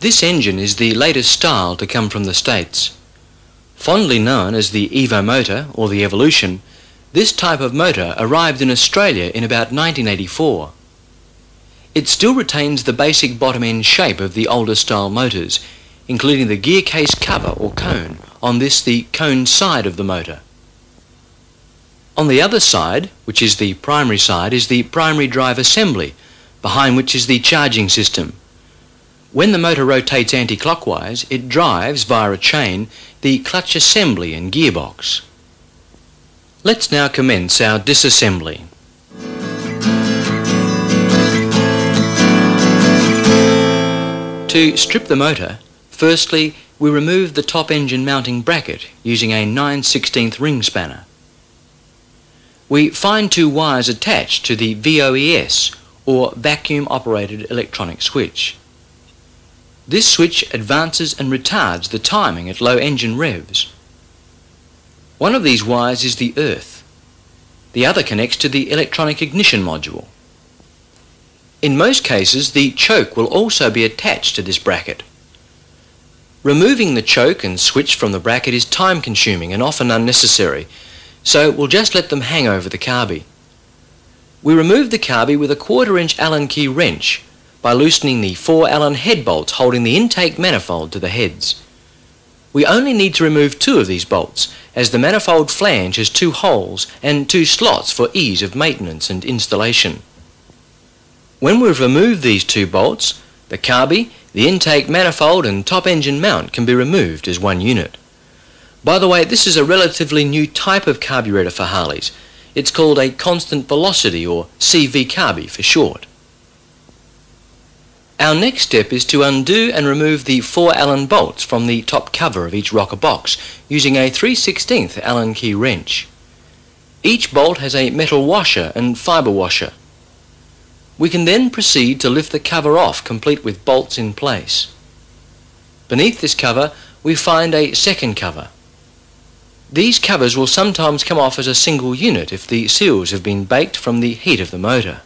This engine is the latest style to come from the States. Fondly known as the Evo motor or the Evolution, this type of motor arrived in Australia in about 1984. It still retains the basic bottom end shape of the older style motors, including the gear case cover or cone, on this the cone side of the motor. On the other side, which is the primary side, is the primary drive assembly, behind which is the charging system. When the motor rotates anti-clockwise, it drives, via a chain, the clutch assembly and gearbox. Let's now commence our disassembly. To strip the motor, firstly we remove the top engine mounting bracket using a 9 16 ring spanner. We find two wires attached to the VOES or vacuum operated electronic switch. This switch advances and retards the timing at low engine revs. One of these wires is the earth. The other connects to the electronic ignition module. In most cases, the choke will also be attached to this bracket. Removing the choke and switch from the bracket is time consuming and often unnecessary, so we'll just let them hang over the carby. We remove the carby with a quarter inch Allen key wrench by loosening the four Allen head bolts holding the intake manifold to the heads. We only need to remove two of these bolts as the manifold flange has two holes and two slots for ease of maintenance and installation. When we've removed these two bolts, the carby, the intake manifold and top engine mount can be removed as one unit. By the way, this is a relatively new type of carburetor for Harleys. It's called a constant velocity or CV carby for short. Our next step is to undo and remove the four Allen bolts from the top cover of each rocker box using a 3 16th Allen key wrench. Each bolt has a metal washer and fibre washer. We can then proceed to lift the cover off complete with bolts in place. Beneath this cover we find a second cover. These covers will sometimes come off as a single unit if the seals have been baked from the heat of the motor.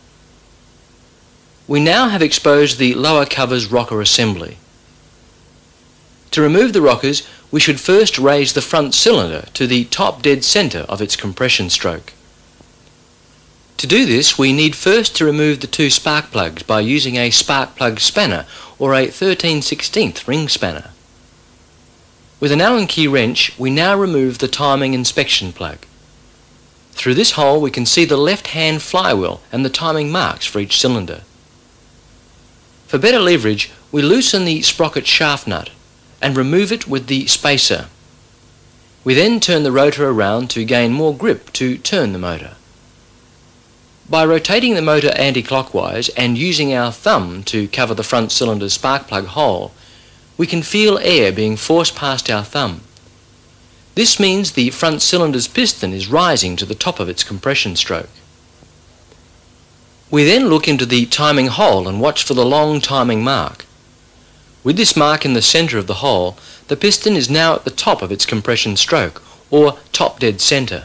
We now have exposed the lower cover's rocker assembly. To remove the rockers, we should first raise the front cylinder to the top dead centre of its compression stroke. To do this, we need first to remove the two spark plugs by using a spark plug spanner or a 13 16 ring spanner. With an Allen key wrench, we now remove the timing inspection plug. Through this hole we can see the left-hand flywheel and the timing marks for each cylinder. For better leverage, we loosen the sprocket shaft nut and remove it with the spacer. We then turn the rotor around to gain more grip to turn the motor. By rotating the motor anti-clockwise and using our thumb to cover the front cylinder's spark plug hole, we can feel air being forced past our thumb. This means the front cylinder's piston is rising to the top of its compression stroke. We then look into the timing hole and watch for the long timing mark. With this mark in the centre of the hole, the piston is now at the top of its compression stroke, or top dead centre.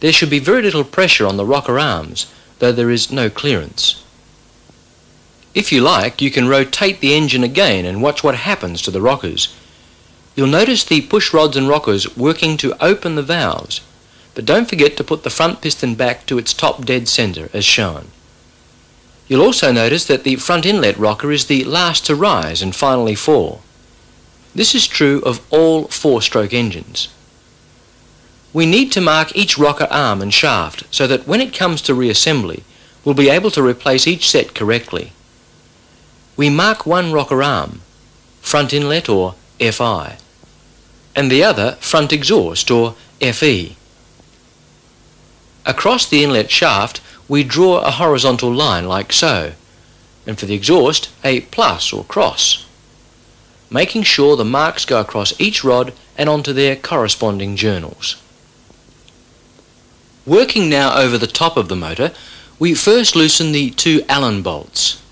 There should be very little pressure on the rocker arms, though there is no clearance. If you like, you can rotate the engine again and watch what happens to the rockers. You'll notice the push rods and rockers working to open the valves, but don't forget to put the front piston back to its top dead centre as shown. You'll also notice that the front inlet rocker is the last to rise and finally fall. This is true of all four-stroke engines. We need to mark each rocker arm and shaft so that when it comes to reassembly, we'll be able to replace each set correctly. We mark one rocker arm, front inlet or FI, and the other front exhaust or FE. Across the inlet shaft, we draw a horizontal line like so, and for the exhaust, a plus or cross, making sure the marks go across each rod and onto their corresponding journals. Working now over the top of the motor, we first loosen the two Allen bolts.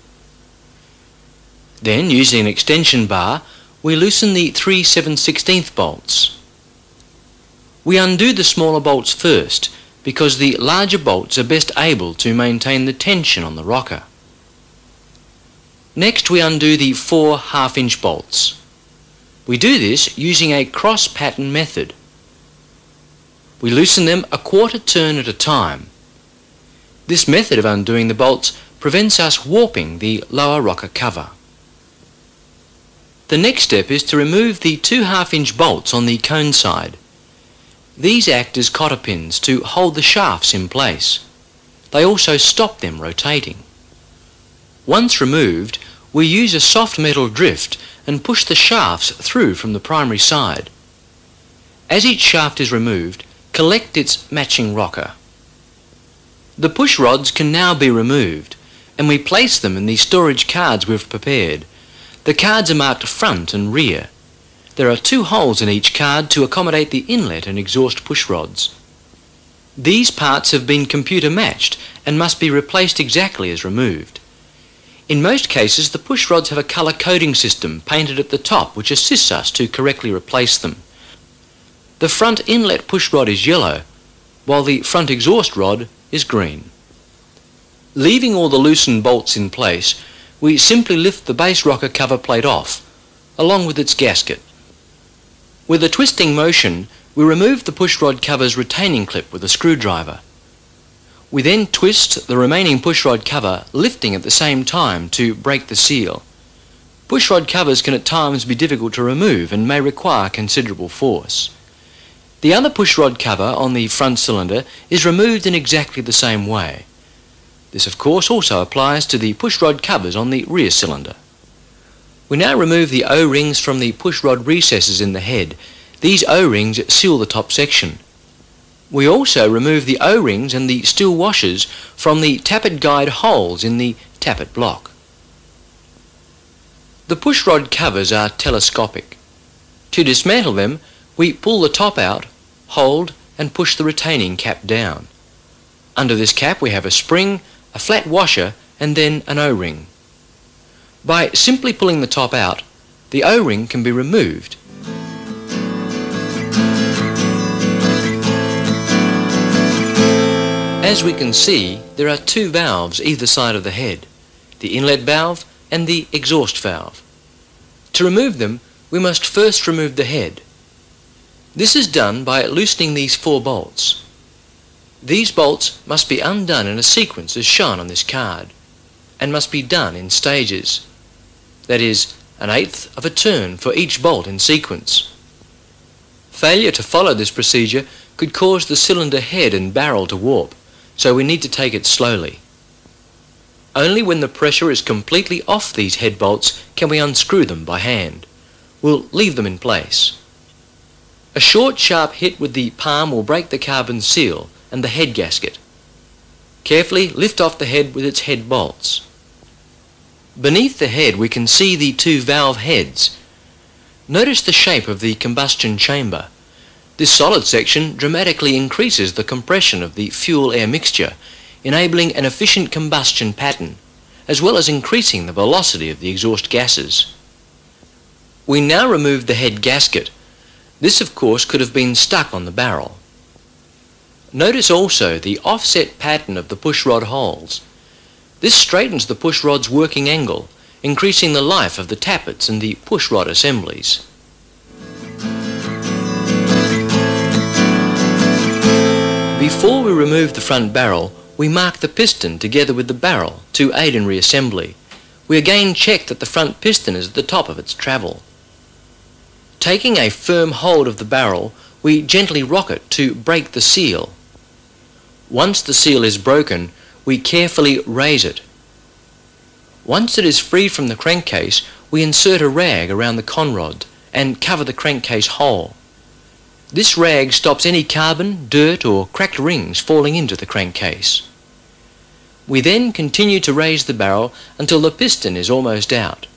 Then, using an extension bar, we loosen the three 7 16 bolts. We undo the smaller bolts first because the larger bolts are best able to maintain the tension on the rocker. Next we undo the four half-inch bolts. We do this using a cross pattern method. We loosen them a quarter turn at a time. This method of undoing the bolts prevents us warping the lower rocker cover. The next step is to remove the two half-inch bolts on the cone side. These act as cotter pins to hold the shafts in place. They also stop them rotating. Once removed, we use a soft metal drift and push the shafts through from the primary side. As each shaft is removed, collect its matching rocker. The push rods can now be removed and we place them in the storage cards we've prepared. The cards are marked front and rear. There are two holes in each card to accommodate the inlet and exhaust push rods. These parts have been computer matched and must be replaced exactly as removed. In most cases the push rods have a colour coding system painted at the top which assists us to correctly replace them. The front inlet push rod is yellow while the front exhaust rod is green. Leaving all the loosened bolts in place we simply lift the base rocker cover plate off, along with its gasket. With a twisting motion, we remove the pushrod cover's retaining clip with a screwdriver. We then twist the remaining pushrod cover, lifting at the same time to break the seal. Pushrod covers can at times be difficult to remove and may require considerable force. The other pushrod cover on the front cylinder is removed in exactly the same way. This of course also applies to the pushrod covers on the rear cylinder. We now remove the O-rings from the pushrod recesses in the head. These O-rings seal the top section. We also remove the O-rings and the steel washers from the tappet guide holes in the tappet block. The pushrod covers are telescopic. To dismantle them, we pull the top out, hold and push the retaining cap down. Under this cap we have a spring a flat washer and then an O-ring. By simply pulling the top out, the O-ring can be removed. As we can see, there are two valves either side of the head, the inlet valve and the exhaust valve. To remove them, we must first remove the head. This is done by loosening these four bolts. These bolts must be undone in a sequence as shown on this card and must be done in stages. That is, an eighth of a turn for each bolt in sequence. Failure to follow this procedure could cause the cylinder head and barrel to warp, so we need to take it slowly. Only when the pressure is completely off these head bolts can we unscrew them by hand. We'll leave them in place. A short sharp hit with the palm will break the carbon seal and the head gasket. Carefully lift off the head with its head bolts. Beneath the head we can see the two valve heads. Notice the shape of the combustion chamber. This solid section dramatically increases the compression of the fuel-air mixture, enabling an efficient combustion pattern, as well as increasing the velocity of the exhaust gases. We now remove the head gasket. This of course could have been stuck on the barrel. Notice also the offset pattern of the pushrod holes. This straightens the pushrod's working angle, increasing the life of the tappets and the pushrod assemblies. Before we remove the front barrel, we mark the piston together with the barrel to aid in reassembly. We again check that the front piston is at the top of its travel. Taking a firm hold of the barrel, we gently rock it to break the seal once the seal is broken, we carefully raise it. Once it is free from the crankcase, we insert a rag around the conrod and cover the crankcase hole. This rag stops any carbon, dirt or cracked rings falling into the crankcase. We then continue to raise the barrel until the piston is almost out.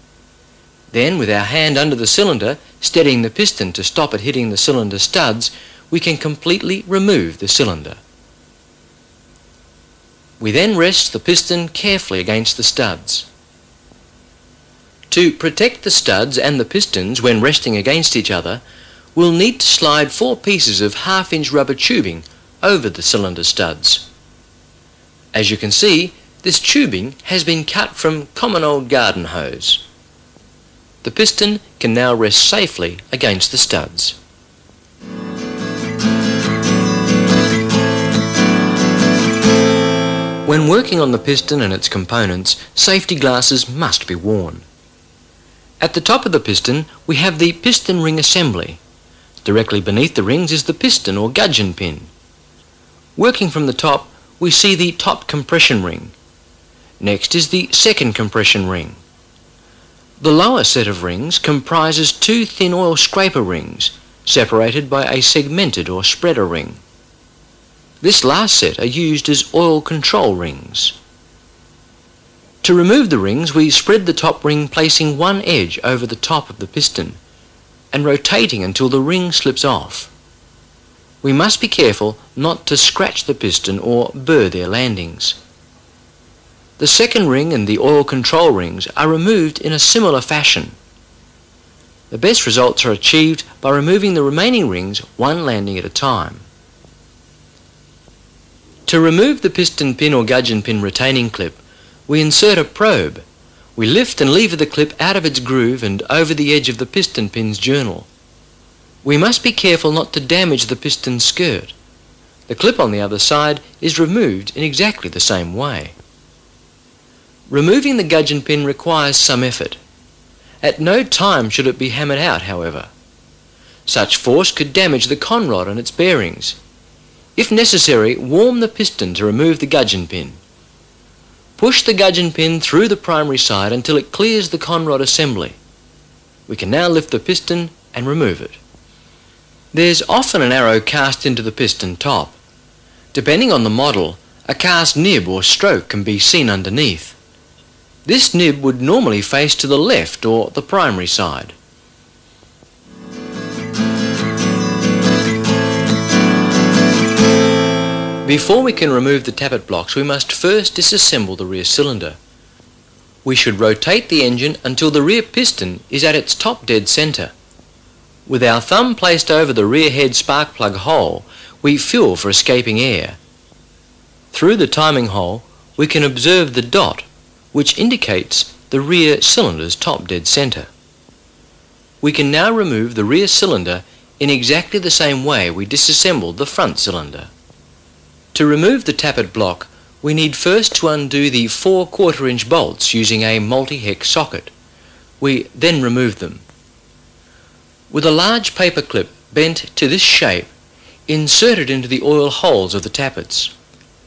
Then, with our hand under the cylinder, steadying the piston to stop it hitting the cylinder studs, we can completely remove the cylinder. We then rest the piston carefully against the studs. To protect the studs and the pistons when resting against each other, we'll need to slide four pieces of half-inch rubber tubing over the cylinder studs. As you can see, This tubing has been cut from common old garden hose. The piston can now rest safely against the studs. When working on the piston and its components, safety glasses must be worn. At the top of the piston, we have the piston ring assembly. Directly beneath the rings is the piston or gudgeon pin. Working from the top, we see the top compression ring. Next is the second compression ring. The lower set of rings comprises two thin oil scraper rings, separated by a segmented or spreader ring. This last set are used as oil control rings. To remove the rings, we spread the top ring placing one edge over the top of the piston and rotating until the ring slips off. We must be careful not to scratch the piston or burr their landings. The second ring and the oil control rings are removed in a similar fashion. The best results are achieved by removing the remaining rings one landing at a time. To remove the piston pin or gudgeon pin retaining clip, we insert a probe. We lift and lever the clip out of its groove and over the edge of the piston pin's journal. We must be careful not to damage the piston skirt. The clip on the other side is removed in exactly the same way. Removing the gudgeon pin requires some effort. At no time should it be hammered out, however. Such force could damage the conrod and its bearings. If necessary, warm the piston to remove the gudgeon pin. Push the gudgeon pin through the primary side until it clears the conrod assembly. We can now lift the piston and remove it. There's often an arrow cast into the piston top. Depending on the model, a cast nib or stroke can be seen underneath. This nib would normally face to the left or the primary side. Before we can remove the tappet blocks, we must first disassemble the rear cylinder. We should rotate the engine until the rear piston is at its top dead centre. With our thumb placed over the rear head spark plug hole, we feel for escaping air. Through the timing hole, we can observe the dot, which indicates the rear cylinder's top dead centre. We can now remove the rear cylinder in exactly the same way we disassembled the front cylinder. To remove the tappet block, we need first to undo the 4 quarter inch bolts using a multi-hex socket. We then remove them. With a large paper clip bent to this shape, insert it into the oil holes of the tappets.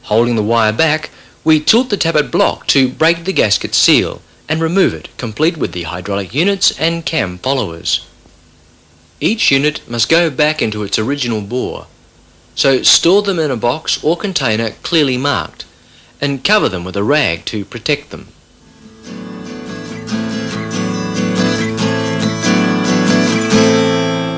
Holding the wire back, we tilt the tappet block to break the gasket seal and remove it, complete with the hydraulic units and cam followers. Each unit must go back into its original bore so store them in a box or container clearly marked and cover them with a rag to protect them.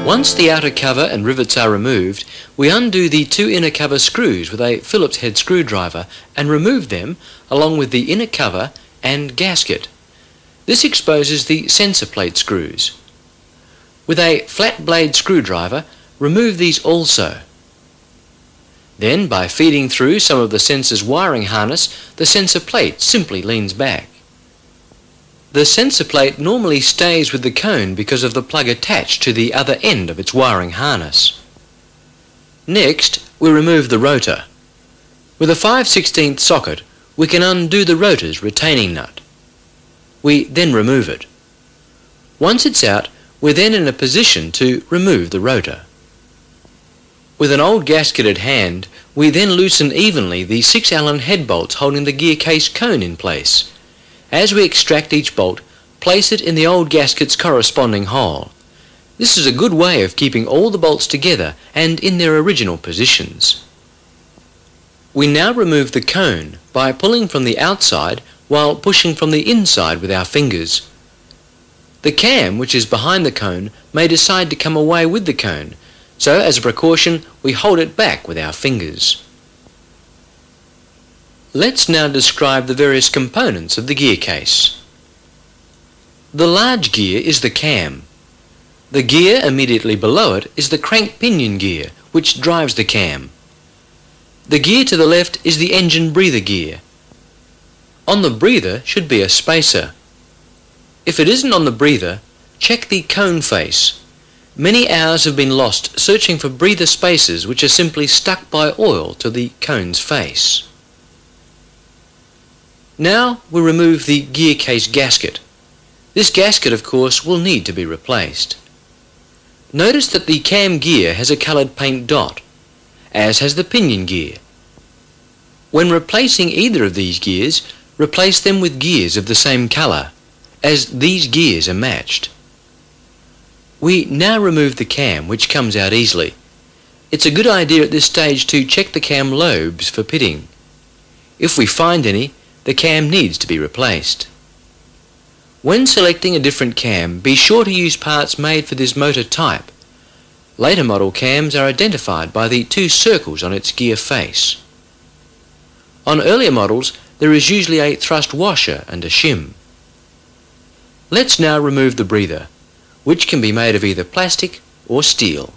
Once the outer cover and rivets are removed, we undo the two inner cover screws with a Phillips head screwdriver and remove them along with the inner cover and gasket. This exposes the sensor plate screws. With a flat blade screwdriver, remove these also. Then, by feeding through some of the sensor's wiring harness, the sensor plate simply leans back. The sensor plate normally stays with the cone because of the plug attached to the other end of its wiring harness. Next, we remove the rotor. With a 5 16 socket, we can undo the rotor's retaining nut. We then remove it. Once it's out, we're then in a position to remove the rotor. With an old gasket at hand, we then loosen evenly the 6 Allen head bolts holding the gear case cone in place. As we extract each bolt, place it in the old gasket's corresponding hole. This is a good way of keeping all the bolts together and in their original positions. We now remove the cone by pulling from the outside while pushing from the inside with our fingers. The cam, which is behind the cone, may decide to come away with the cone, so as a precaution, we hold it back with our fingers. Let's now describe the various components of the gear case. The large gear is the cam. The gear immediately below it is the crank pinion gear, which drives the cam. The gear to the left is the engine breather gear. On the breather should be a spacer. If it isn't on the breather, check the cone face. Many hours have been lost searching for breather spaces which are simply stuck by oil to the cone's face. Now we remove the gear case gasket. This gasket of course will need to be replaced. Notice that the cam gear has a coloured paint dot, as has the pinion gear. When replacing either of these gears, replace them with gears of the same colour, as these gears are matched. We now remove the cam, which comes out easily. It's a good idea at this stage to check the cam lobes for pitting. If we find any, the cam needs to be replaced. When selecting a different cam, be sure to use parts made for this motor type. Later model cams are identified by the two circles on its gear face. On earlier models, there is usually a thrust washer and a shim. Let's now remove the breather, which can be made of either plastic or steel.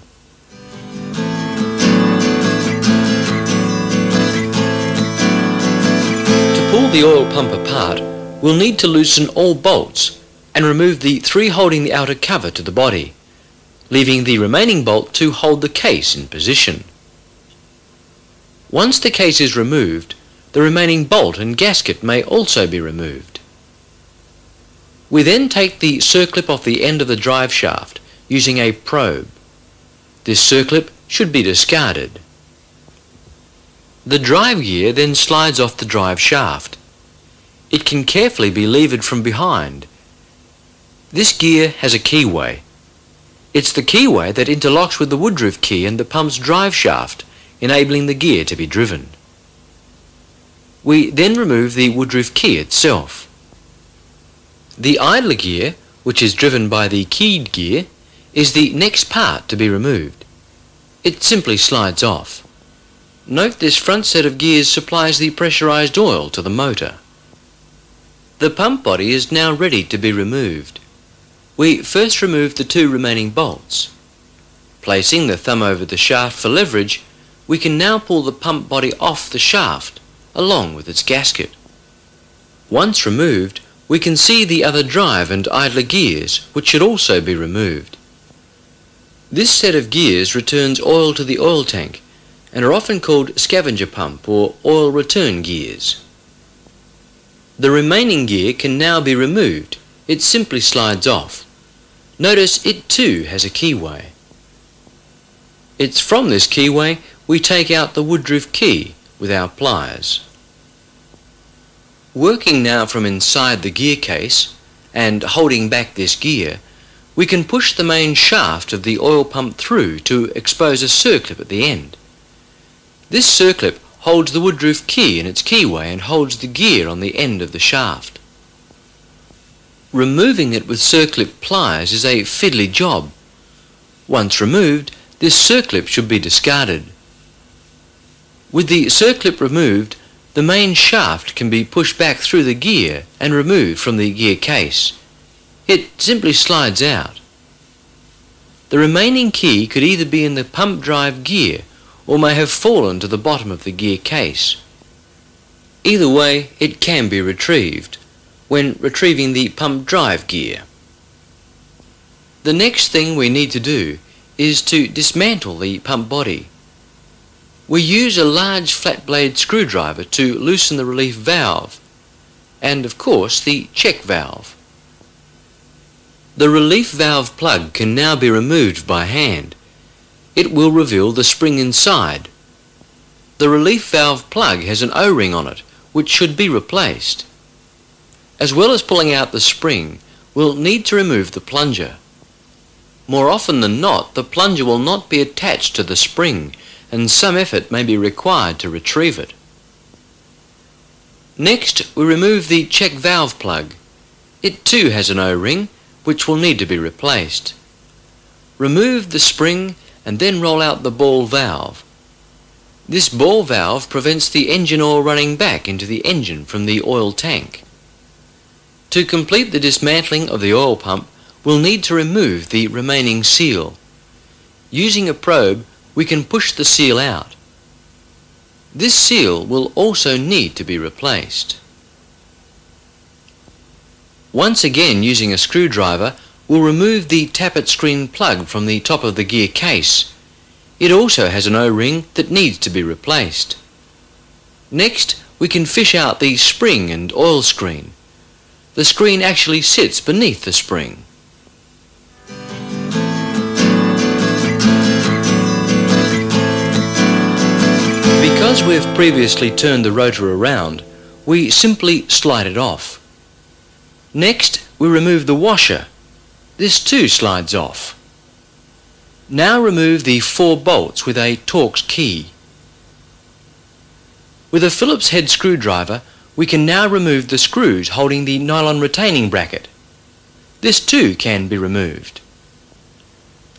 To pull the oil pump apart, we'll need to loosen all bolts and remove the three holding the outer cover to the body, leaving the remaining bolt to hold the case in position. Once the case is removed, the remaining bolt and gasket may also be removed. We then take the circlip off the end of the drive shaft using a probe. This circlip should be discarded. The drive gear then slides off the drive shaft. It can carefully be levered from behind. This gear has a keyway. It's the keyway that interlocks with the Woodruff key and the pump's drive shaft, enabling the gear to be driven. We then remove the Woodruff key itself. The idler gear, which is driven by the keyed gear, is the next part to be removed. It simply slides off. Note this front set of gears supplies the pressurized oil to the motor. The pump body is now ready to be removed. We first remove the two remaining bolts. Placing the thumb over the shaft for leverage, we can now pull the pump body off the shaft along with its gasket. Once removed, we can see the other drive and idler gears, which should also be removed. This set of gears returns oil to the oil tank and are often called scavenger pump or oil return gears. The remaining gear can now be removed. It simply slides off. Notice it too has a keyway. It's from this keyway we take out the Woodruff key with our pliers. Working now from inside the gear case and holding back this gear, we can push the main shaft of the oil pump through to expose a circlip at the end. This circlip holds the Woodruff key in its keyway and holds the gear on the end of the shaft. Removing it with circlip pliers is a fiddly job. Once removed, this circlip should be discarded. With the circlip removed, the main shaft can be pushed back through the gear and removed from the gear case. It simply slides out. The remaining key could either be in the pump drive gear or may have fallen to the bottom of the gear case. Either way, it can be retrieved when retrieving the pump drive gear. The next thing we need to do is to dismantle the pump body. We use a large flat blade screwdriver to loosen the relief valve and of course the check valve. The relief valve plug can now be removed by hand. It will reveal the spring inside. The relief valve plug has an O-ring on it which should be replaced. As well as pulling out the spring, we'll need to remove the plunger. More often than not, the plunger will not be attached to the spring and some effort may be required to retrieve it. Next, we remove the check valve plug. It too has an O-ring, which will need to be replaced. Remove the spring and then roll out the ball valve. This ball valve prevents the engine oil running back into the engine from the oil tank. To complete the dismantling of the oil pump, we'll need to remove the remaining seal. Using a probe, we can push the seal out. This seal will also need to be replaced. Once again using a screwdriver, we'll remove the tappet screen plug from the top of the gear case. It also has an O-ring that needs to be replaced. Next, we can fish out the spring and oil screen. The screen actually sits beneath the spring. Because we've previously turned the rotor around, we simply slide it off. Next, we remove the washer. This too slides off. Now remove the four bolts with a Torx key. With a Phillips head screwdriver, we can now remove the screws holding the nylon retaining bracket. This too can be removed.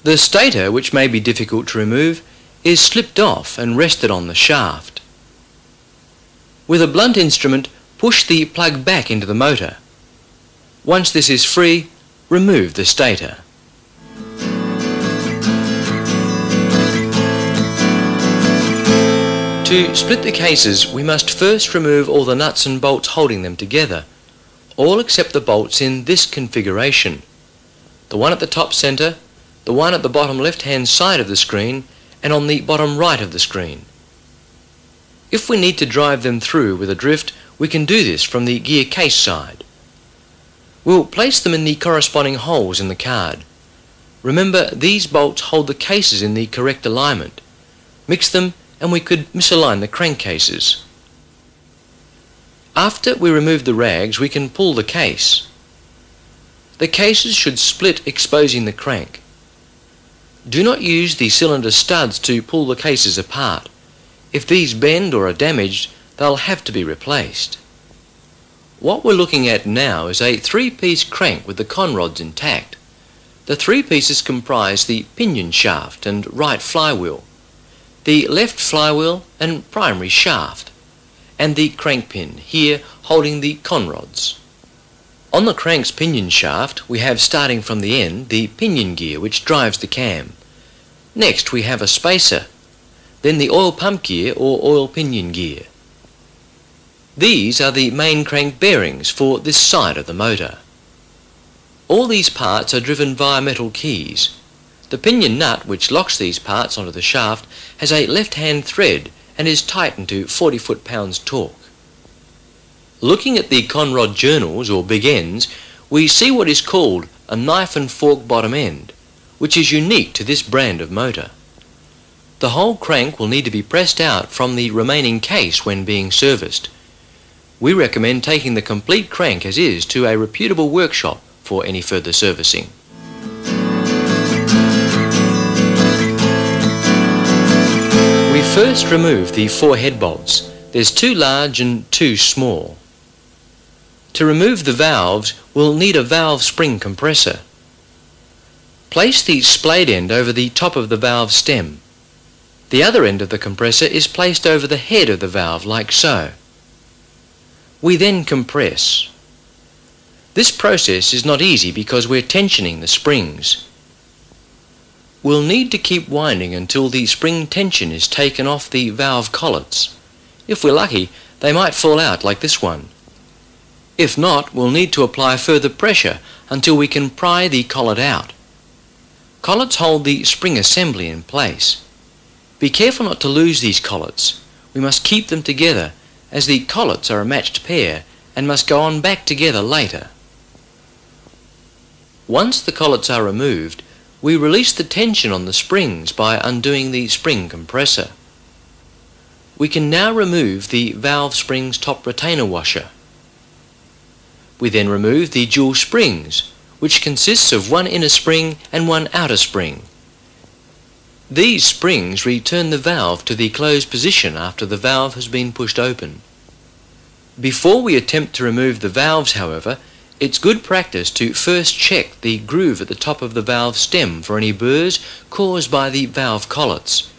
The stator, which may be difficult to remove, is slipped off and rested on the shaft. With a blunt instrument, push the plug back into the motor. Once this is free, remove the stator. To split the cases, we must first remove all the nuts and bolts holding them together, all except the bolts in this configuration. The one at the top centre, the one at the bottom left-hand side of the screen, and on the bottom right of the screen. If we need to drive them through with a drift, we can do this from the gear case side. We'll place them in the corresponding holes in the card. Remember, these bolts hold the cases in the correct alignment. Mix them and we could misalign the crankcases. After we remove the rags, we can pull the case. The cases should split exposing the crank. Do not use the cylinder studs to pull the cases apart. If these bend or are damaged, they'll have to be replaced. What we're looking at now is a three-piece crank with the conrods intact. The three pieces comprise the pinion shaft and right flywheel the left flywheel and primary shaft, and the crank pin here holding the conrods. On the crank's pinion shaft we have starting from the end the pinion gear which drives the cam. Next we have a spacer, then the oil pump gear or oil pinion gear. These are the main crank bearings for this side of the motor. All these parts are driven via metal keys the pinion nut, which locks these parts onto the shaft, has a left-hand thread and is tightened to 40 foot-pounds torque. Looking at the Conrod journals, or big ends, we see what is called a knife and fork bottom end, which is unique to this brand of motor. The whole crank will need to be pressed out from the remaining case when being serviced. We recommend taking the complete crank as is to a reputable workshop for any further servicing. We first remove the four head bolts. There's two large and two small. To remove the valves, we'll need a valve spring compressor. Place the splayed end over the top of the valve stem. The other end of the compressor is placed over the head of the valve like so. We then compress. This process is not easy because we're tensioning the springs. We'll need to keep winding until the spring tension is taken off the valve collets. If we're lucky, they might fall out like this one. If not, we'll need to apply further pressure until we can pry the collet out. Collets hold the spring assembly in place. Be careful not to lose these collets. We must keep them together as the collets are a matched pair and must go on back together later. Once the collets are removed, we release the tension on the springs by undoing the spring compressor. We can now remove the valve spring's top retainer washer. We then remove the dual springs, which consists of one inner spring and one outer spring. These springs return the valve to the closed position after the valve has been pushed open. Before we attempt to remove the valves, however, it's good practice to first check the groove at the top of the valve stem for any burrs caused by the valve collets.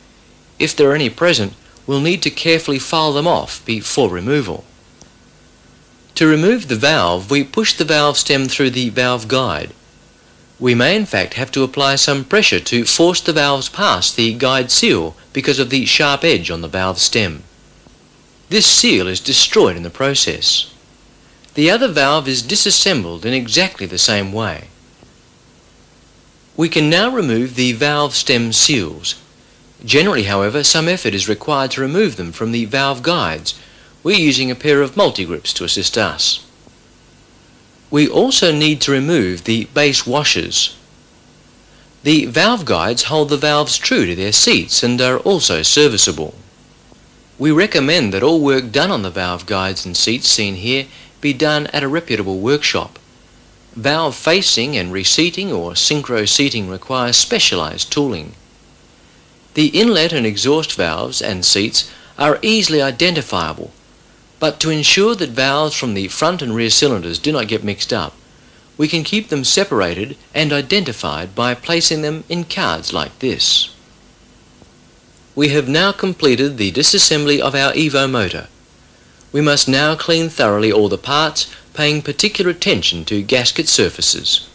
If there are any present, we'll need to carefully file them off before removal. To remove the valve, we push the valve stem through the valve guide. We may in fact have to apply some pressure to force the valves past the guide seal because of the sharp edge on the valve stem. This seal is destroyed in the process. The other valve is disassembled in exactly the same way. We can now remove the valve stem seals. Generally, however, some effort is required to remove them from the valve guides. We're using a pair of multi-grips to assist us. We also need to remove the base washers. The valve guides hold the valves true to their seats and are also serviceable. We recommend that all work done on the valve guides and seats seen here be done at a reputable workshop. Valve facing and reseating or synchro seating requires specialized tooling. The inlet and exhaust valves and seats are easily identifiable, but to ensure that valves from the front and rear cylinders do not get mixed up, we can keep them separated and identified by placing them in cards like this. We have now completed the disassembly of our Evo motor. We must now clean thoroughly all the parts, paying particular attention to gasket surfaces.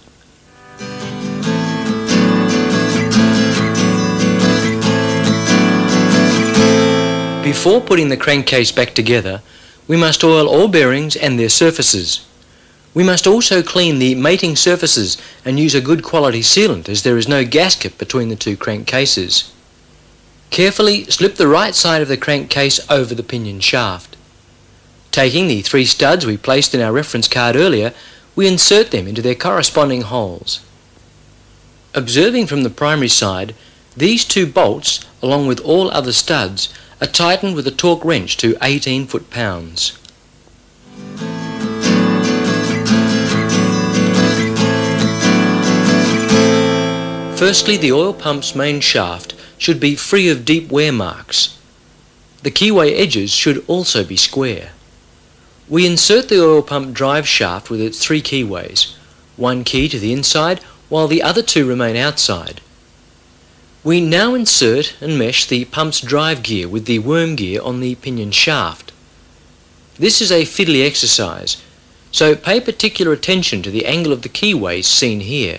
Before putting the crankcase back together, we must oil all bearings and their surfaces. We must also clean the mating surfaces and use a good quality sealant as there is no gasket between the two crankcases. Carefully slip the right side of the crankcase over the pinion shaft. Taking the three studs we placed in our reference card earlier, we insert them into their corresponding holes. Observing from the primary side, these two bolts, along with all other studs, are tightened with a torque wrench to 18 foot-pounds. Firstly, the oil pump's main shaft should be free of deep wear marks. The keyway edges should also be square. We insert the oil pump drive shaft with its three keyways, one key to the inside while the other two remain outside. We now insert and mesh the pump's drive gear with the worm gear on the pinion shaft. This is a fiddly exercise, so pay particular attention to the angle of the keyways seen here.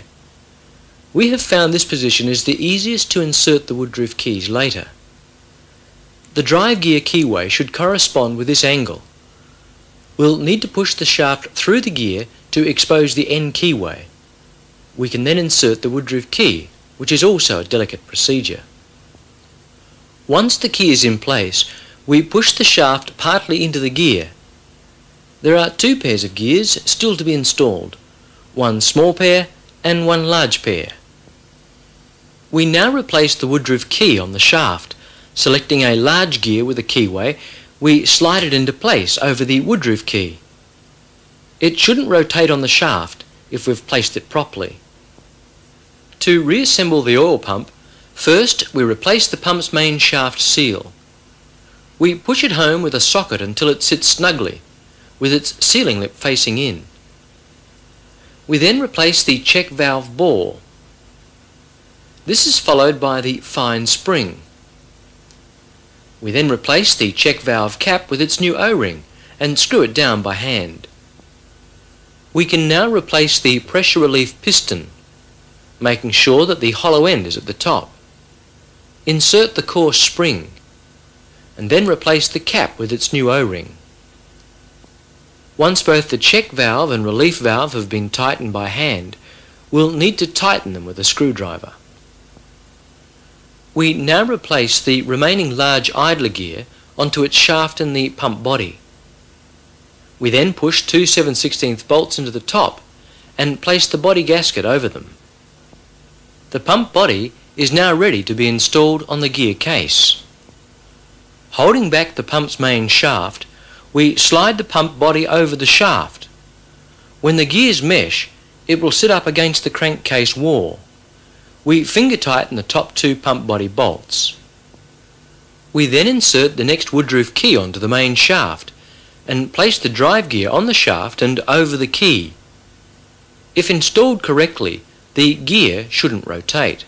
We have found this position is the easiest to insert the Woodruff keys later. The drive gear keyway should correspond with this angle. We'll need to push the shaft through the gear to expose the end keyway. We can then insert the Woodruff key which is also a delicate procedure. Once the key is in place, we push the shaft partly into the gear. There are two pairs of gears still to be installed, one small pair and one large pair. We now replace the Woodruff key on the shaft. Selecting a large gear with a keyway, we slide it into place over the Woodruff key. It shouldn't rotate on the shaft if we've placed it properly. To reassemble the oil pump, first we replace the pump's main shaft seal. We push it home with a socket until it sits snugly, with its sealing lip facing in. We then replace the check valve bore. This is followed by the fine spring. We then replace the check valve cap with its new O-ring and screw it down by hand. We can now replace the pressure relief piston making sure that the hollow end is at the top. Insert the coarse spring and then replace the cap with its new O-ring. Once both the check valve and relief valve have been tightened by hand, we'll need to tighten them with a screwdriver. We now replace the remaining large idler gear onto its shaft in the pump body. We then push two 7 16 bolts into the top and place the body gasket over them. The pump body is now ready to be installed on the gear case. Holding back the pump's main shaft, we slide the pump body over the shaft. When the gears mesh, it will sit up against the crankcase wall. We finger tighten the top two pump body bolts. We then insert the next Woodruff key onto the main shaft and place the drive gear on the shaft and over the key. If installed correctly, the gear shouldn't rotate.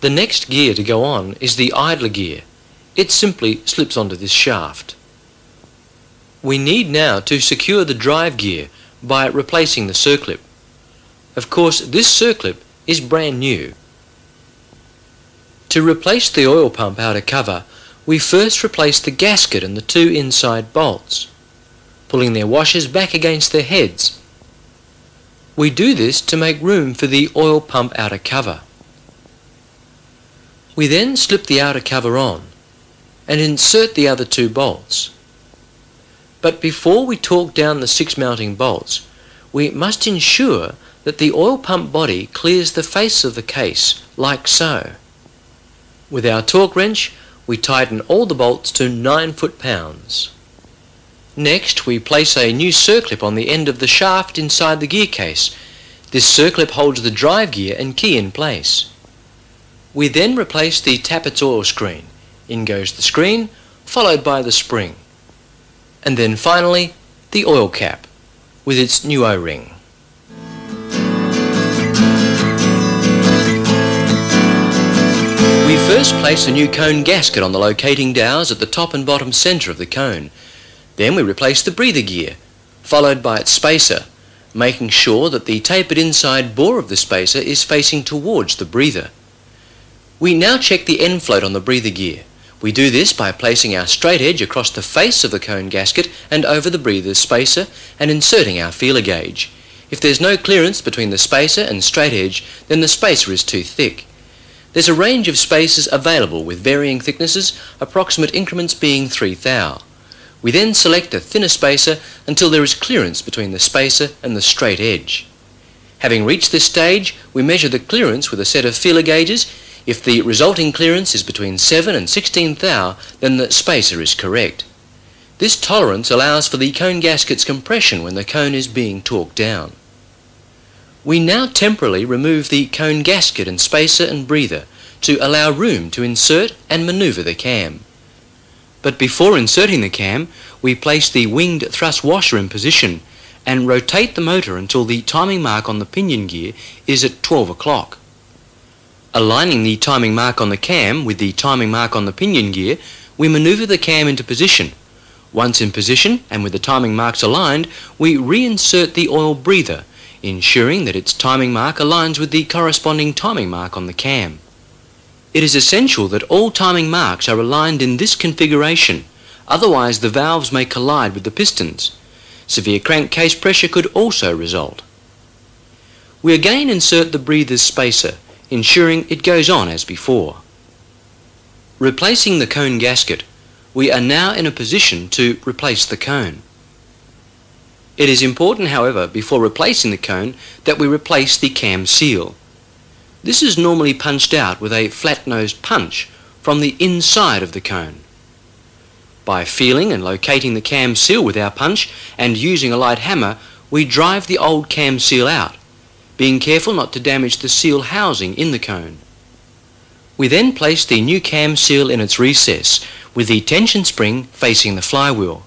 The next gear to go on is the idler gear. It simply slips onto this shaft. We need now to secure the drive gear by replacing the circlip. Of course, this circlip is brand new. To replace the oil pump outer cover, we first replace the gasket and the two inside bolts. pulling their washers back against their heads. We do this to make room for the oil pump outer cover. We then slip the outer cover on and insert the other two bolts. But before we torque down the six mounting bolts, we must ensure that the oil pump body clears the face of the case, like so. With our torque wrench, we tighten all the bolts to 9 foot-pounds. Next, we place a new circlip on the end of the shaft inside the gear case. This circlip holds the drive gear and key in place. We then replace the tappet's oil screen. In goes the screen, followed by the spring. And then finally, the oil cap, with its new O-ring. We first place a new cone gasket on the locating dowels at the top and bottom centre of the cone. Then we replace the breather gear, followed by its spacer, making sure that the tapered inside bore of the spacer is facing towards the breather. We now check the end float on the breather gear. We do this by placing our straight edge across the face of the cone gasket and over the breather's spacer and inserting our feeler gauge. If there's no clearance between the spacer and straight edge, then the spacer is too thick. There's a range of spacers available with varying thicknesses, approximate increments being 3 thou. We then select a thinner spacer until there is clearance between the spacer and the straight edge. Having reached this stage, we measure the clearance with a set of feeler gauges. If the resulting clearance is between 7 and 16 thou, then the spacer is correct. This tolerance allows for the cone gasket's compression when the cone is being torqued down. We now temporarily remove the cone gasket and spacer and breather to allow room to insert and manoeuvre the cam. But before inserting the cam, we place the winged thrust washer in position and rotate the motor until the timing mark on the pinion gear is at 12 o'clock. Aligning the timing mark on the cam with the timing mark on the pinion gear, we manoeuvre the cam into position. Once in position and with the timing marks aligned, we reinsert the oil breather ensuring that its timing mark aligns with the corresponding timing mark on the cam. It is essential that all timing marks are aligned in this configuration, otherwise the valves may collide with the pistons. Severe crankcase pressure could also result. We again insert the breather's spacer, ensuring it goes on as before. Replacing the cone gasket, we are now in a position to replace the cone. It is important, however, before replacing the cone, that we replace the cam seal. This is normally punched out with a flat-nosed punch from the inside of the cone. By feeling and locating the cam seal with our punch and using a light hammer, we drive the old cam seal out, being careful not to damage the seal housing in the cone. We then place the new cam seal in its recess with the tension spring facing the flywheel.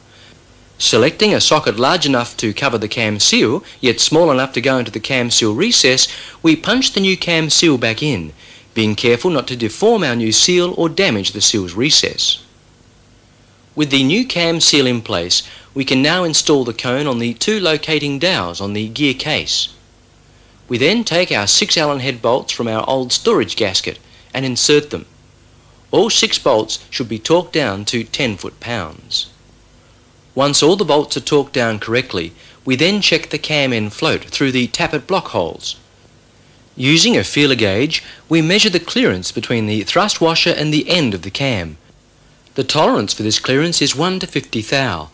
Selecting a socket large enough to cover the cam seal, yet small enough to go into the cam seal recess, we punch the new cam seal back in, being careful not to deform our new seal or damage the seal's recess. With the new cam seal in place, we can now install the cone on the two locating dowels on the gear case. We then take our 6 Allen head bolts from our old storage gasket and insert them. All six bolts should be torqued down to 10 foot-pounds. Once all the bolts are torqued down correctly, we then check the cam end float through the tappet block holes. Using a feeler gauge, we measure the clearance between the thrust washer and the end of the cam. The tolerance for this clearance is 1 to 50 thou.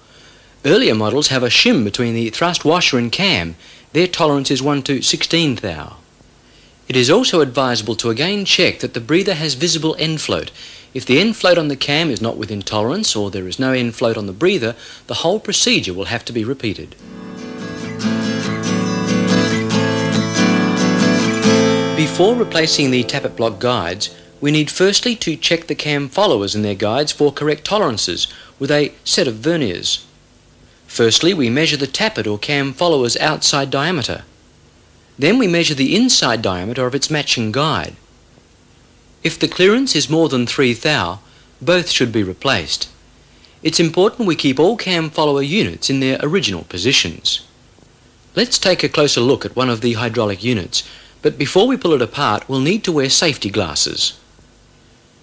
Earlier models have a shim between the thrust washer and cam. Their tolerance is 1 to 16 thou. It is also advisable to again check that the breather has visible end float if the end float on the cam is not within tolerance or there is no end float on the breather, the whole procedure will have to be repeated. Before replacing the tappet block guides, we need firstly to check the cam followers and their guides for correct tolerances with a set of verniers. Firstly, we measure the tappet or cam follower's outside diameter. Then we measure the inside diameter of its matching guide. If the clearance is more than 3 thou, both should be replaced. It's important we keep all cam follower units in their original positions. Let's take a closer look at one of the hydraulic units, but before we pull it apart we'll need to wear safety glasses.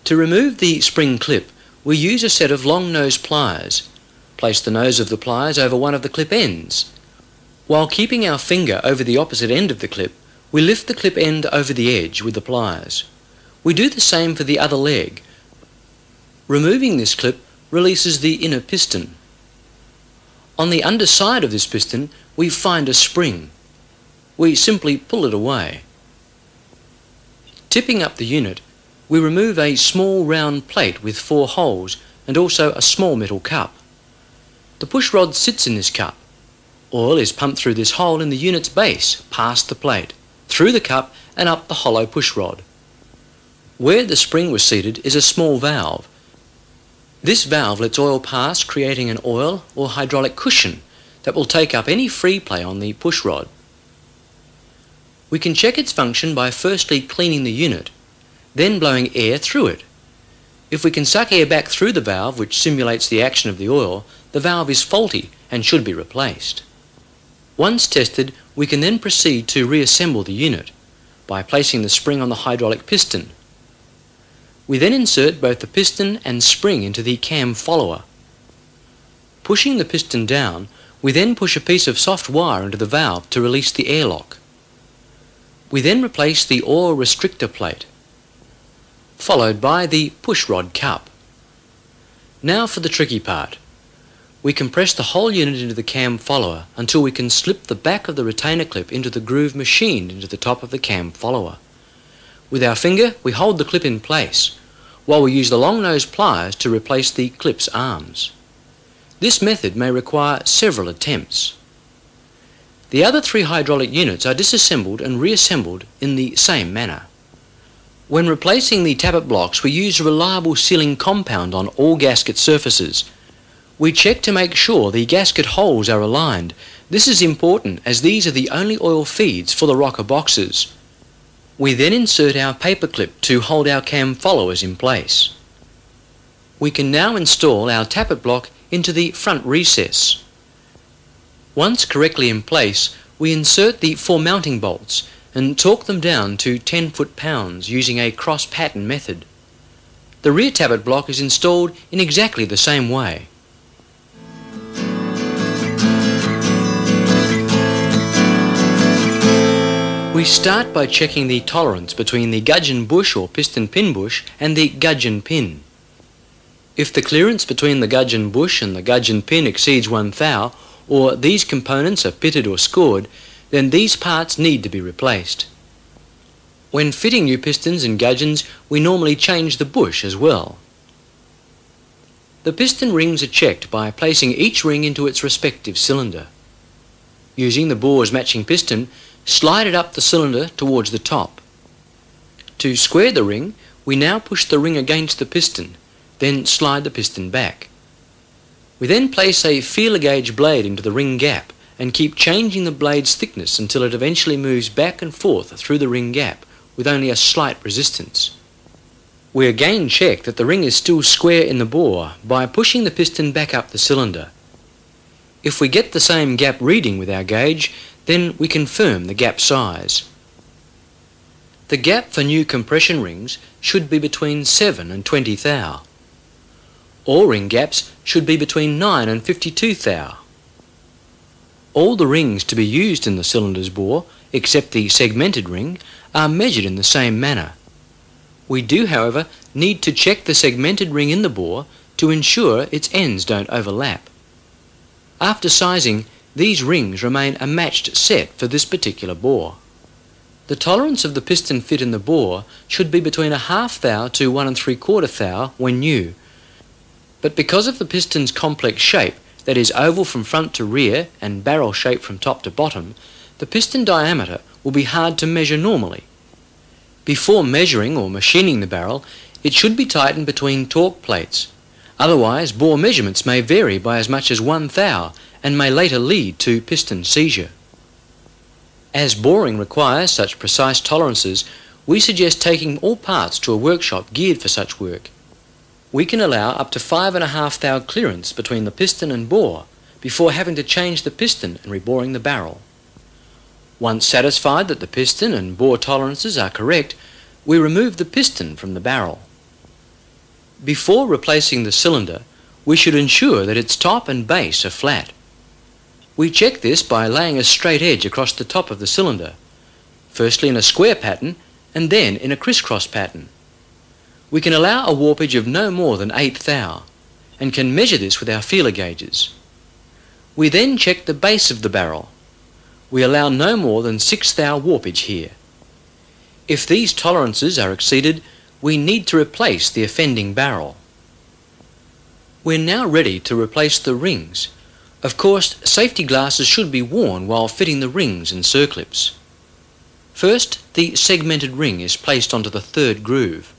To remove the spring clip, we use a set of long nose pliers. Place the nose of the pliers over one of the clip ends. While keeping our finger over the opposite end of the clip, we lift the clip end over the edge with the pliers. We do the same for the other leg. Removing this clip releases the inner piston. On the underside of this piston, we find a spring. We simply pull it away. Tipping up the unit, we remove a small round plate with four holes and also a small metal cup. The push rod sits in this cup. Oil is pumped through this hole in the unit's base, past the plate, through the cup and up the hollow push rod. Where the spring was seated is a small valve. This valve lets oil pass creating an oil or hydraulic cushion that will take up any free play on the push rod. We can check its function by firstly cleaning the unit, then blowing air through it. If we can suck air back through the valve which simulates the action of the oil, the valve is faulty and should be replaced. Once tested, we can then proceed to reassemble the unit by placing the spring on the hydraulic piston we then insert both the piston and spring into the cam follower. Pushing the piston down, we then push a piece of soft wire into the valve to release the airlock. We then replace the oil restrictor plate, followed by the push rod cup. Now for the tricky part. We compress the whole unit into the cam follower until we can slip the back of the retainer clip into the groove machined into the top of the cam follower. With our finger, we hold the clip in place, while we use the long nose pliers to replace the clip's arms. This method may require several attempts. The other three hydraulic units are disassembled and reassembled in the same manner. When replacing the tappet blocks, we use a reliable sealing compound on all gasket surfaces. We check to make sure the gasket holes are aligned. This is important as these are the only oil feeds for the rocker boxes. We then insert our paperclip to hold our cam followers in place. We can now install our tappet block into the front recess. Once correctly in place, we insert the four mounting bolts and torque them down to 10 foot-pounds using a cross-pattern method. The rear tappet block is installed in exactly the same way. We start by checking the tolerance between the gudgeon bush or piston pin bush and the gudgeon pin. If the clearance between the gudgeon bush and the gudgeon pin exceeds one thou, or these components are pitted or scored, then these parts need to be replaced. When fitting new pistons and gudgeons, we normally change the bush as well. The piston rings are checked by placing each ring into its respective cylinder. Using the bore's matching piston, Slide it up the cylinder towards the top. To square the ring, we now push the ring against the piston, then slide the piston back. We then place a feeler gauge blade into the ring gap and keep changing the blade's thickness until it eventually moves back and forth through the ring gap with only a slight resistance. We again check that the ring is still square in the bore by pushing the piston back up the cylinder. If we get the same gap reading with our gauge, then we confirm the gap size. The gap for new compression rings should be between 7 and 20 thou. All ring gaps should be between 9 and 52 thou. All the rings to be used in the cylinder's bore, except the segmented ring, are measured in the same manner. We do, however, need to check the segmented ring in the bore to ensure its ends don't overlap. After sizing, these rings remain a matched set for this particular bore. The tolerance of the piston fit in the bore should be between a half thou to one and three quarter thou when new. But because of the piston's complex shape, that is oval from front to rear and barrel shape from top to bottom, the piston diameter will be hard to measure normally. Before measuring or machining the barrel, it should be tightened between torque plates. Otherwise, bore measurements may vary by as much as one thou and may later lead to piston seizure. As boring requires such precise tolerances, we suggest taking all parts to a workshop geared for such work. We can allow up to 5.5 thou clearance between the piston and bore before having to change the piston and reboring the barrel. Once satisfied that the piston and bore tolerances are correct, we remove the piston from the barrel. Before replacing the cylinder, we should ensure that its top and base are flat. We check this by laying a straight edge across the top of the cylinder, firstly in a square pattern and then in a crisscross pattern. We can allow a warpage of no more than 8 thou and can measure this with our feeler gauges. We then check the base of the barrel. We allow no more than 6 thou warpage here. If these tolerances are exceeded, we need to replace the offending barrel. We're now ready to replace the rings. Of course, safety glasses should be worn while fitting the rings and circlips. First, the segmented ring is placed onto the third groove,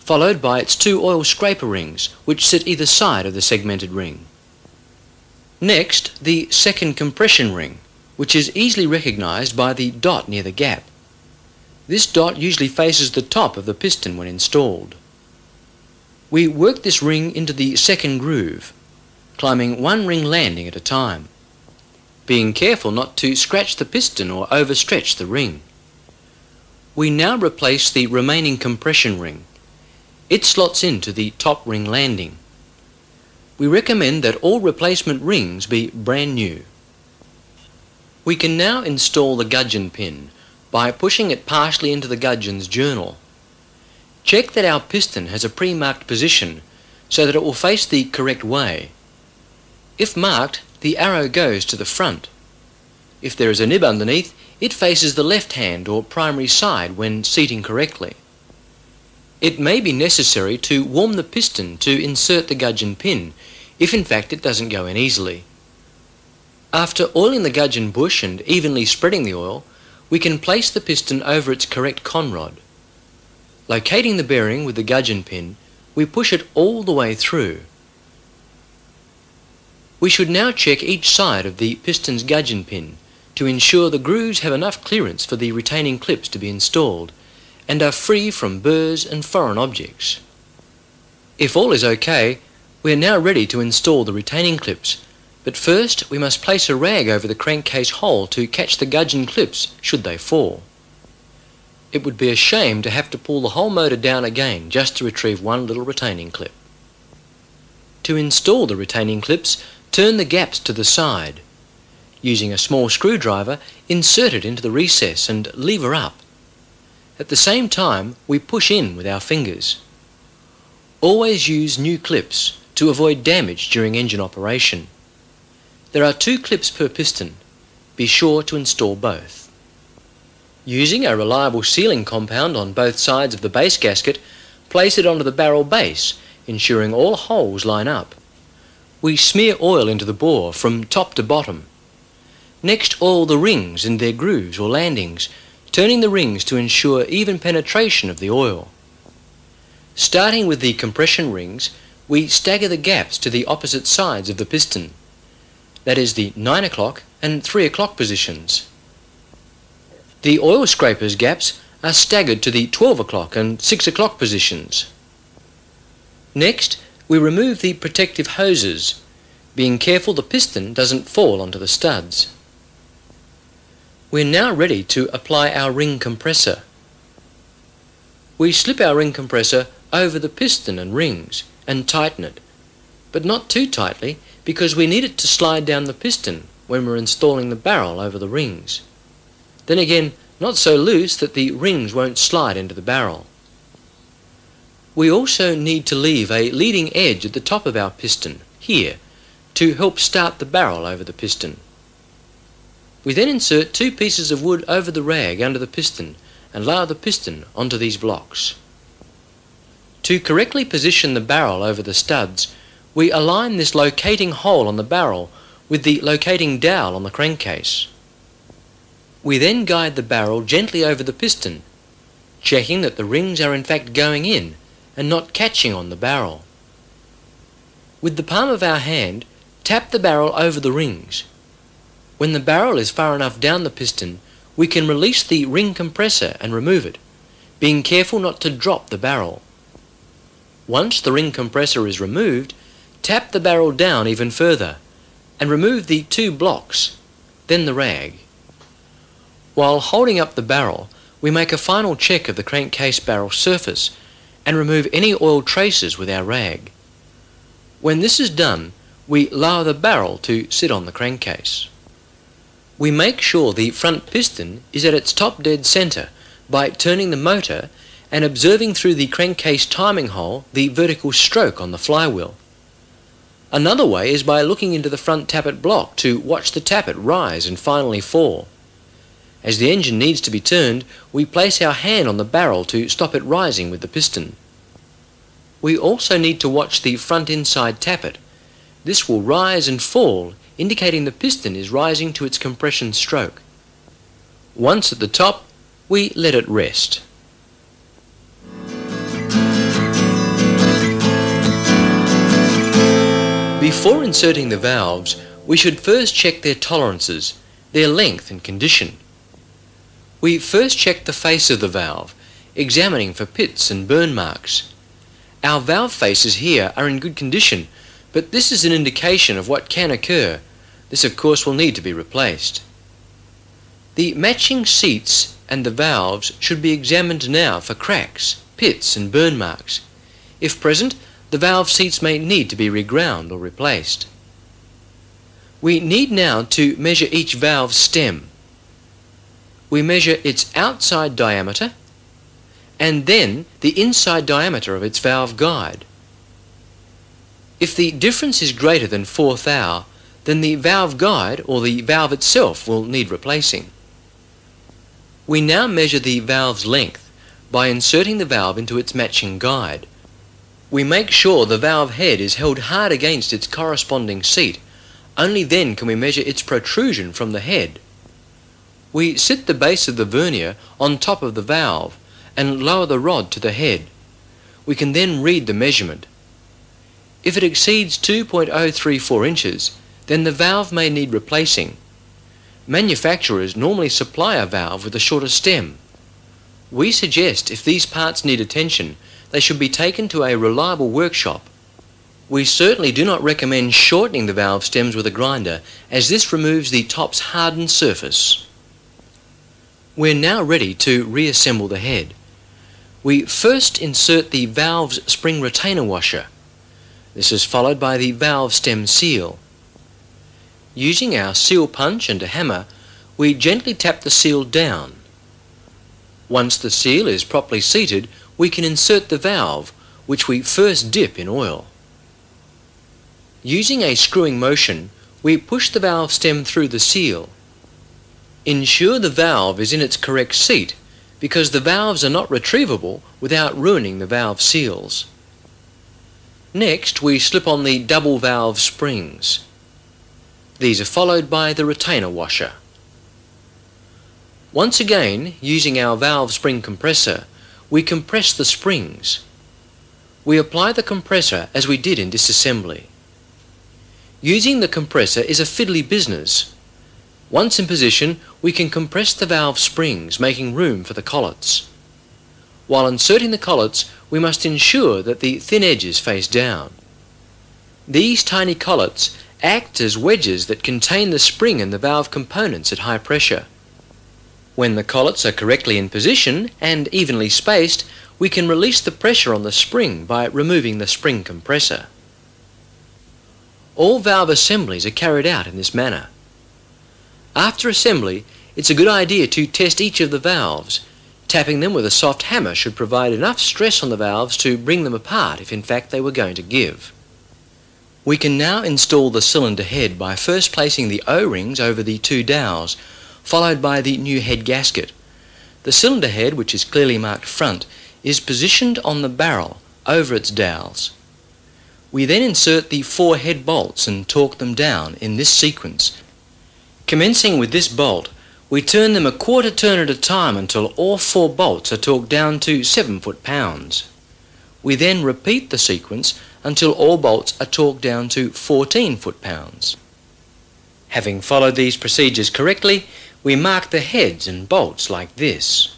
followed by its two oil scraper rings, which sit either side of the segmented ring. Next, the second compression ring, which is easily recognized by the dot near the gap. This dot usually faces the top of the piston when installed. We work this ring into the second groove, climbing one ring landing at a time being careful not to scratch the piston or overstretch the ring. We now replace the remaining compression ring. It slots into the top ring landing. We recommend that all replacement rings be brand new. We can now install the gudgeon pin by pushing it partially into the gudgeon's journal. Check that our piston has a pre-marked position so that it will face the correct way. If marked, the arrow goes to the front. If there is a nib underneath, it faces the left hand or primary side when seating correctly. It may be necessary to warm the piston to insert the gudgeon pin, if in fact it doesn't go in easily. After oiling the gudgeon bush and evenly spreading the oil, we can place the piston over its correct conrod. Locating the bearing with the gudgeon pin, we push it all the way through. We should now check each side of the piston's gudgeon pin to ensure the grooves have enough clearance for the retaining clips to be installed and are free from burrs and foreign objects. If all is okay, we are now ready to install the retaining clips, but first we must place a rag over the crankcase hole to catch the gudgeon clips should they fall. It would be a shame to have to pull the whole motor down again just to retrieve one little retaining clip. To install the retaining clips, Turn the gaps to the side. Using a small screwdriver, insert it into the recess and lever up. At the same time, we push in with our fingers. Always use new clips to avoid damage during engine operation. There are two clips per piston. Be sure to install both. Using a reliable sealing compound on both sides of the base gasket, place it onto the barrel base, ensuring all holes line up. We smear oil into the bore from top to bottom. Next oil the rings and their grooves or landings, turning the rings to ensure even penetration of the oil. Starting with the compression rings, we stagger the gaps to the opposite sides of the piston. That is the 9 o'clock and 3 o'clock positions. The oil scrapers gaps are staggered to the 12 o'clock and 6 o'clock positions. Next, we remove the protective hoses, being careful the piston doesn't fall onto the studs. We're now ready to apply our ring compressor. We slip our ring compressor over the piston and rings and tighten it, but not too tightly because we need it to slide down the piston when we're installing the barrel over the rings. Then again, not so loose that the rings won't slide into the barrel. We also need to leave a leading edge at the top of our piston, here, to help start the barrel over the piston. We then insert two pieces of wood over the rag under the piston and lower the piston onto these blocks. To correctly position the barrel over the studs, we align this locating hole on the barrel with the locating dowel on the crankcase. We then guide the barrel gently over the piston, checking that the rings are in fact going in and not catching on the barrel. With the palm of our hand, tap the barrel over the rings. When the barrel is far enough down the piston, we can release the ring compressor and remove it, being careful not to drop the barrel. Once the ring compressor is removed, tap the barrel down even further and remove the two blocks, then the rag. While holding up the barrel, we make a final check of the crankcase barrel surface and remove any oil traces with our rag. When this is done, we lower the barrel to sit on the crankcase. We make sure the front piston is at its top dead centre by turning the motor and observing through the crankcase timing hole the vertical stroke on the flywheel. Another way is by looking into the front tappet block to watch the tappet rise and finally fall. As the engine needs to be turned, we place our hand on the barrel to stop it rising with the piston. We also need to watch the front inside tappet. This will rise and fall, indicating the piston is rising to its compression stroke. Once at the top, we let it rest. Before inserting the valves, we should first check their tolerances, their length and condition. We first check the face of the valve, examining for pits and burn marks. Our valve faces here are in good condition, but this is an indication of what can occur. This of course will need to be replaced. The matching seats and the valves should be examined now for cracks, pits and burn marks. If present, the valve seats may need to be reground or replaced. We need now to measure each valve stem we measure its outside diameter and then the inside diameter of its valve guide. If the difference is greater than 4 thou, then the valve guide or the valve itself will need replacing. We now measure the valve's length by inserting the valve into its matching guide. We make sure the valve head is held hard against its corresponding seat. Only then can we measure its protrusion from the head. We sit the base of the vernier on top of the valve and lower the rod to the head. We can then read the measurement. If it exceeds 2.034 inches, then the valve may need replacing. Manufacturers normally supply a valve with a shorter stem. We suggest if these parts need attention, they should be taken to a reliable workshop. We certainly do not recommend shortening the valve stems with a grinder as this removes the top's hardened surface. We're now ready to reassemble the head. We first insert the valve's spring retainer washer. This is followed by the valve stem seal. Using our seal punch and a hammer, we gently tap the seal down. Once the seal is properly seated, we can insert the valve, which we first dip in oil. Using a screwing motion, we push the valve stem through the seal. Ensure the valve is in its correct seat because the valves are not retrievable without ruining the valve seals. Next we slip on the double valve springs. These are followed by the retainer washer. Once again, using our valve spring compressor, we compress the springs. We apply the compressor as we did in disassembly. Using the compressor is a fiddly business once in position, we can compress the valve springs, making room for the collets. While inserting the collets, we must ensure that the thin edges face down. These tiny collets act as wedges that contain the spring and the valve components at high pressure. When the collets are correctly in position and evenly spaced, we can release the pressure on the spring by removing the spring compressor. All valve assemblies are carried out in this manner. After assembly, it's a good idea to test each of the valves. Tapping them with a soft hammer should provide enough stress on the valves to bring them apart if in fact they were going to give. We can now install the cylinder head by first placing the O-rings over the two dowels, followed by the new head gasket. The cylinder head, which is clearly marked front, is positioned on the barrel over its dowels. We then insert the four head bolts and torque them down in this sequence Commencing with this bolt, we turn them a quarter turn at a time until all four bolts are torqued down to 7 foot-pounds. We then repeat the sequence until all bolts are torqued down to 14 foot-pounds. Having followed these procedures correctly, we mark the heads and bolts like this.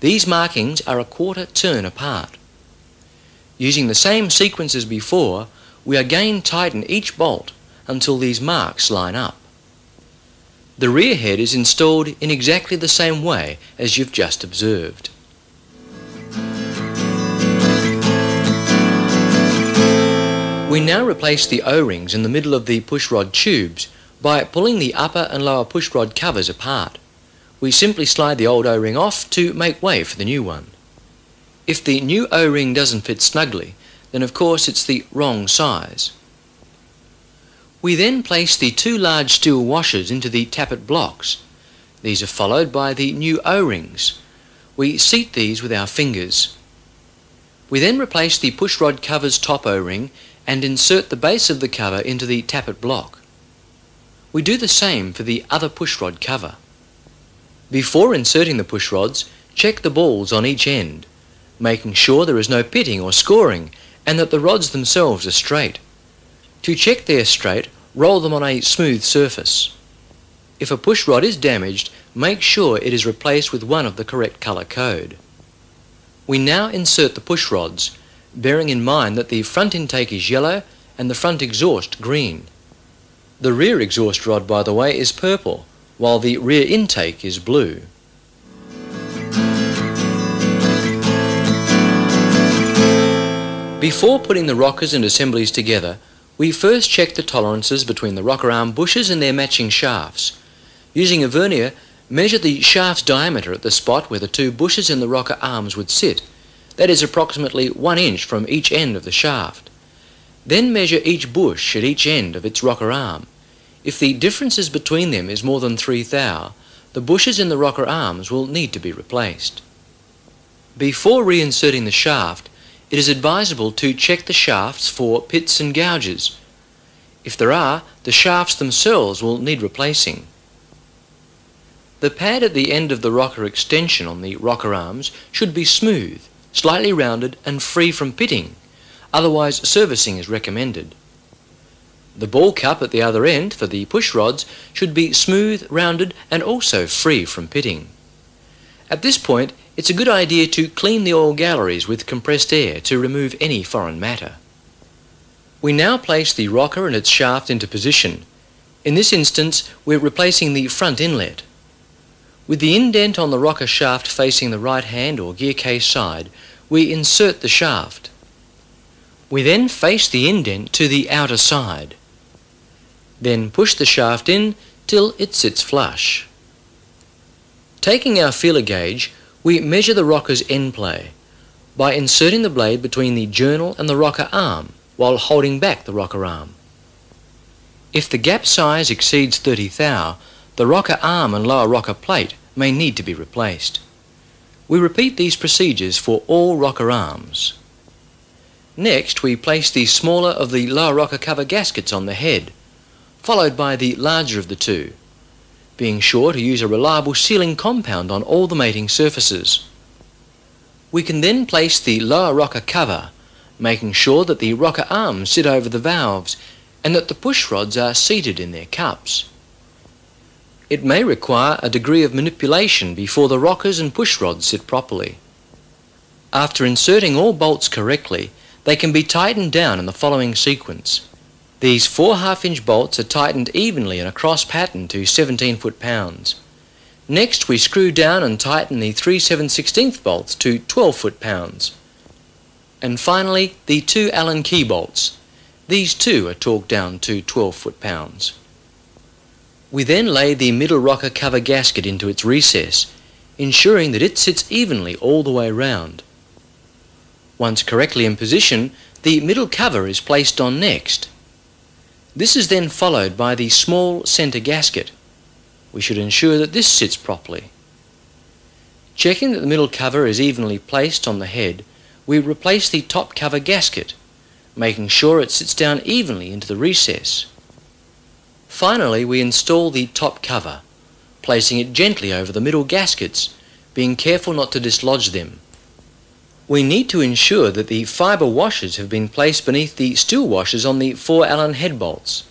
These markings are a quarter turn apart. Using the same sequence as before, we again tighten each bolt until these marks line up. The rear head is installed in exactly the same way as you've just observed. We now replace the O-rings in the middle of the pushrod tubes by pulling the upper and lower pushrod covers apart. We simply slide the old O-ring off to make way for the new one. If the new O-ring doesn't fit snugly, then of course it's the wrong size. We then place the two large steel washers into the tappet blocks. These are followed by the new O-rings. We seat these with our fingers. We then replace the pushrod cover's top O-ring and insert the base of the cover into the tappet block. We do the same for the other pushrod cover. Before inserting the pushrods, check the balls on each end, making sure there is no pitting or scoring and that the rods themselves are straight. To check they are straight, roll them on a smooth surface. If a pushrod is damaged, make sure it is replaced with one of the correct colour code. We now insert the pushrods bearing in mind that the front intake is yellow and the front exhaust green. The rear exhaust rod, by the way, is purple, while the rear intake is blue. Before putting the rockers and assemblies together, we first check the tolerances between the rocker arm bushes and their matching shafts. Using a vernier, measure the shaft's diameter at the spot where the two bushes in the rocker arms would sit that is approximately one inch from each end of the shaft. Then measure each bush at each end of its rocker arm. If the differences between them is more than 3 thou, the bushes in the rocker arms will need to be replaced. Before reinserting the shaft, it is advisable to check the shafts for pits and gouges. If there are, the shafts themselves will need replacing. The pad at the end of the rocker extension on the rocker arms should be smooth slightly rounded and free from pitting, otherwise servicing is recommended. The ball cup at the other end for the push rods should be smooth, rounded and also free from pitting. At this point, it's a good idea to clean the oil galleries with compressed air to remove any foreign matter. We now place the rocker and its shaft into position. In this instance, we're replacing the front inlet. With the indent on the rocker shaft facing the right hand or gear case side, we insert the shaft. We then face the indent to the outer side. Then push the shaft in till it sits flush. Taking our feeler gauge, we measure the rocker's end play by inserting the blade between the journal and the rocker arm while holding back the rocker arm. If the gap size exceeds 30 thou, the rocker arm and lower rocker plate may need to be replaced. We repeat these procedures for all rocker arms. Next, we place the smaller of the lower rocker cover gaskets on the head, followed by the larger of the two, being sure to use a reliable sealing compound on all the mating surfaces. We can then place the lower rocker cover, making sure that the rocker arms sit over the valves and that the push rods are seated in their cups. It may require a degree of manipulation before the rockers and push rods sit properly. After inserting all bolts correctly, they can be tightened down in the following sequence. These 4 half inch bolts are tightened evenly in a cross pattern to 17 foot pounds. Next we screw down and tighten the 3 7 16 bolts to 12 foot pounds. And finally the two Allen key bolts. These two are torqued down to 12 foot pounds. We then lay the middle rocker cover gasket into its recess, ensuring that it sits evenly all the way round. Once correctly in position, the middle cover is placed on next. This is then followed by the small centre gasket. We should ensure that this sits properly. Checking that the middle cover is evenly placed on the head, we replace the top cover gasket, making sure it sits down evenly into the recess. Finally, we install the top cover, placing it gently over the middle gaskets, being careful not to dislodge them. We need to ensure that the fibre washers have been placed beneath the steel washers on the four Allen head bolts.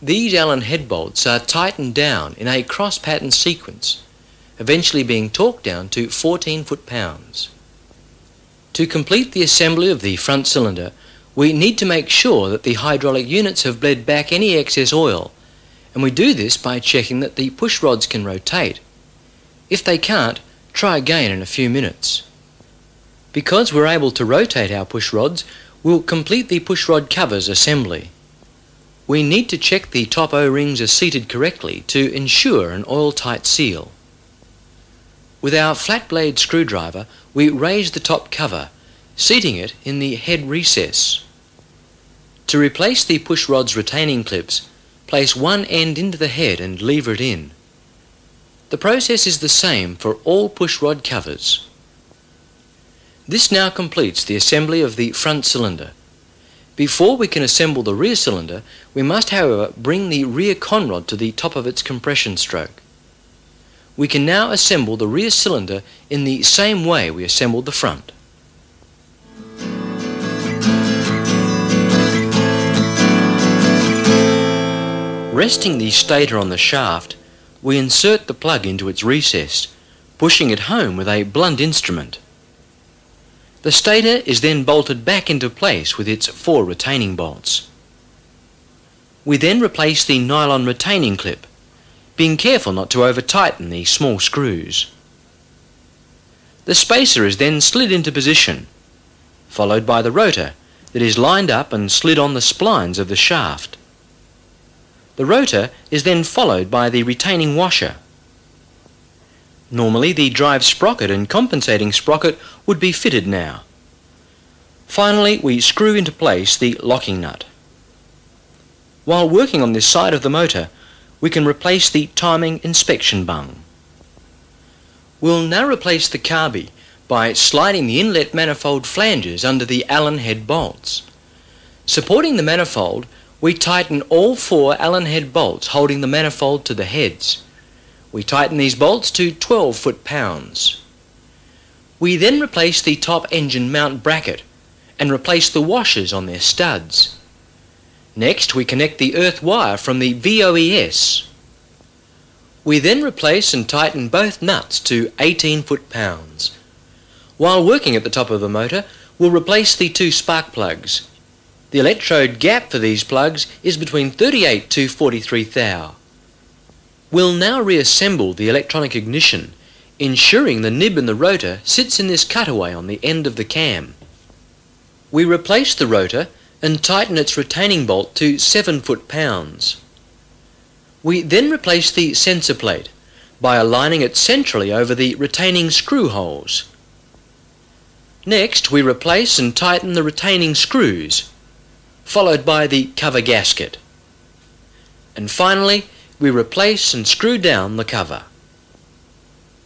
These Allen head bolts are tightened down in a cross pattern sequence, eventually being torqued down to 14 foot-pounds. To complete the assembly of the front cylinder, we need to make sure that the hydraulic units have bled back any excess oil, and we do this by checking that the push rods can rotate. If they can't, try again in a few minutes. Because we're able to rotate our push rods, We'll complete the pushrod covers assembly. We need to check the top O-rings are seated correctly to ensure an oil-tight seal. With our flat blade screwdriver, we raise the top cover, seating it in the head recess. To replace the pushrod's retaining clips, place one end into the head and lever it in. The process is the same for all pushrod covers. This now completes the assembly of the front cylinder. Before we can assemble the rear cylinder, we must however bring the rear conrod to the top of its compression stroke. We can now assemble the rear cylinder in the same way we assembled the front. Resting the stator on the shaft, we insert the plug into its recess, pushing it home with a blunt instrument. The stator is then bolted back into place with its four retaining bolts. We then replace the nylon retaining clip, being careful not to over-tighten the small screws. The spacer is then slid into position, followed by the rotor that is lined up and slid on the splines of the shaft. The rotor is then followed by the retaining washer. Normally the drive sprocket and compensating sprocket would be fitted now. Finally we screw into place the locking nut. While working on this side of the motor we can replace the timing inspection bung. We'll now replace the carby by sliding the inlet manifold flanges under the Allen head bolts. Supporting the manifold we tighten all four Allen head bolts holding the manifold to the heads. We tighten these bolts to 12 foot-pounds. We then replace the top engine mount bracket and replace the washers on their studs. Next we connect the earth wire from the VOES. We then replace and tighten both nuts to 18 foot-pounds. While working at the top of the motor, we'll replace the two spark plugs. The electrode gap for these plugs is between 38 to 43 thou. We'll now reassemble the electronic ignition, ensuring the nib and the rotor sits in this cutaway on the end of the cam. We replace the rotor and tighten its retaining bolt to 7 foot-pounds. We then replace the sensor plate by aligning it centrally over the retaining screw holes. Next we replace and tighten the retaining screws, followed by the cover gasket. And finally we replace and screw down the cover.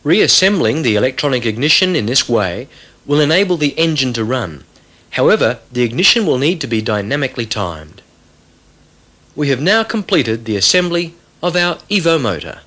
Reassembling the electronic ignition in this way will enable the engine to run. However, the ignition will need to be dynamically timed. We have now completed the assembly of our Evo motor.